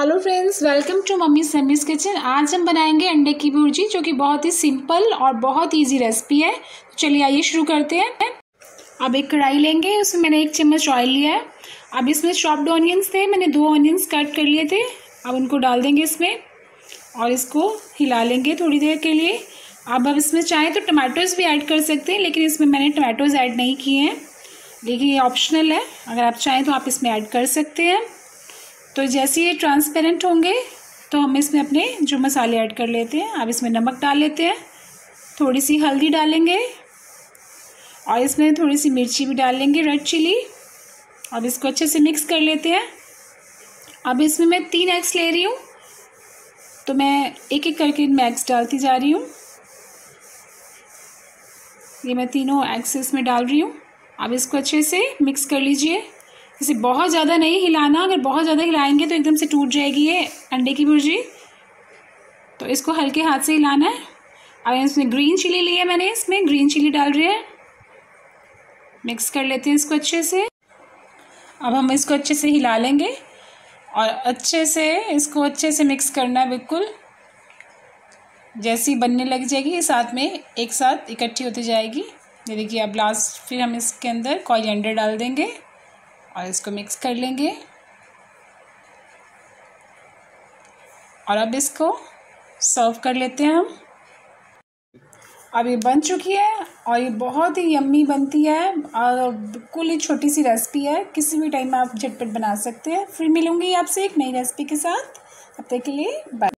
Hello friends, welcome to mummy समीज kitchen. आज हम बनाएँगे अंडे की भुर्जी, जो कि बहुत ही सिंपल और बहुत इजी रेसिपी है। तो चलिए आइए शुरू करते हैं। अब एक कढ़ाई लेंगे, उसमें मैंने एक चम्मच ऑयल लिया है। अब इसमें चॉप्ड ऑनियंस थे, मैंने दो ऑनियंस कट कर लिए थे। अब उनको डाल देंगे इसमें और इसको हिला लेंगे थोड़ी देर के लिए। अब अब इसमें चाहें तो टमाटोज़ भी ऐड कर सकते हैं, लेकिन इसमें मैंने टमाटोज़ ऐड नहीं किए हैं। लेकिन ये ऑप्शनल है। अगर आप चाहें तो आप इसमें ऐड कर सकते हैं। तो जैसे ये ट्रांसपेरेंट होंगे तो हम इसमें अपने जो मसाले ऐड कर लेते हैं अब इसमें नमक डाल लेते हैं थोड़ी सी हल्दी डालेंगे, और इसमें थोड़ी सी मिर्ची भी डाल लेंगे रेड चिली अब इसको अच्छे से मिक्स कर लेते हैं। अब इसमें मैं तीन एग्स ले रही हूँ तो मैं एक एक करके इनमें एग्स डालती जा रही हूँ। ये मैं तीनों एग्स इसमें डाल रही हूँ। अब इसको अच्छे से मिक्स कर लीजिए। इसे बहुत ज़्यादा नहीं हिलाना, अगर बहुत ज़्यादा हिलाएँगे तो एकदम से टूट जाएगी ये अंडे की भुर्जी। तो इसको हल्के हाथ से हिलाना है। अब इसमें ग्रीन चिली लिया मैंने, इसमें ग्रीन चिली डाल रही है। मिक्स कर लेते हैं इसको अच्छे से। अब हम इसको अच्छे से हिला लेंगे और अच्छे से इसको अच्छे से मिक्स करना है बिल्कुल। जैसी बनने लग जाएगी, ये साथ में एक साथ इकट्ठी होती जाएगी। ये देखिए, अब लास्ट फिर हम इसके अंदर कोरिएंडर डाल देंगे। और इसको मिक्स कर लेंगे। और अब इसको सर्व कर लेते हैं हम। अब ये बन चुकी है और ये बहुत ही यम्मी बनती है और बिल्कुल ही छोटी सी रेसिपी है। किसी भी टाइम में आप झटपट बना सकते हैं। फिर मिलूँगी आपसे एक नई रेसिपी के साथ। तब तक के लिए बाय